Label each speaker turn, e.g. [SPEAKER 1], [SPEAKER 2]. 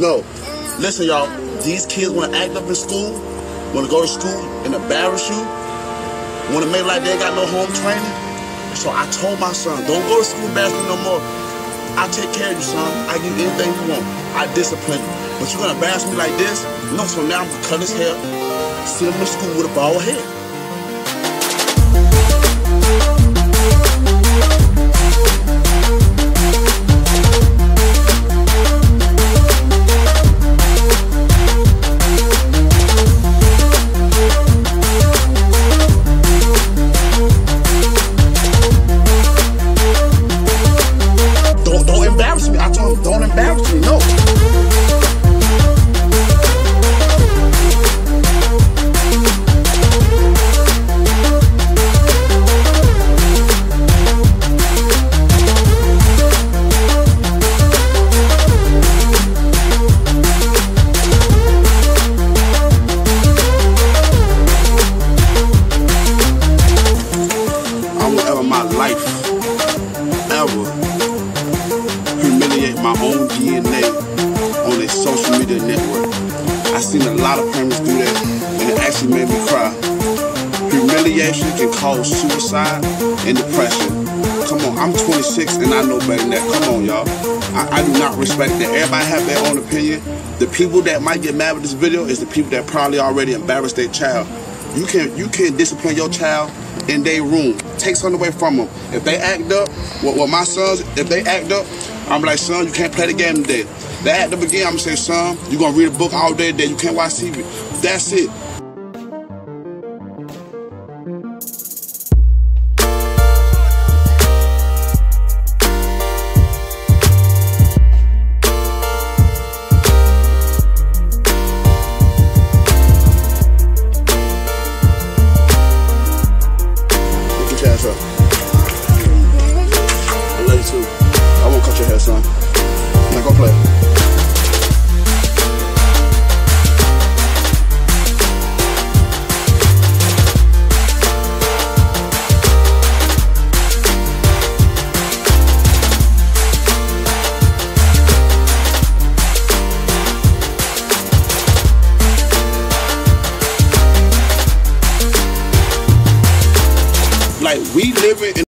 [SPEAKER 1] No. Listen, y'all. These kids want to act up in school, want to go to school and embarrass you, want to make like they got no home training. So I told my son, don't go to school embarrass me no more. I take care of you, son. I give you anything you want. I discipline you. But you're gonna embarrass me like this? No, so now I'm gonna cut his hair, send him to school with a bald head. No. Network. I seen a lot of parents do that, and it actually made me cry. Humiliation can cause suicide and depression. Come on, I'm 26 and I know better than that. Come on, y'all. I, I do not respect that. Everybody have their own opinion. The people that might get mad with this video is the people that probably already embarrassed their child. You can you can discipline your child in their room. Take something away from them. If they act up, well, well my sons, if they act up, I'm like, son, you can't play the game today. They act up again, I'm gonna say, son, you gonna read a book all day today. You can't watch TV. That's it. I love you too. I won't cut your hair, son. Now go play. Like we living in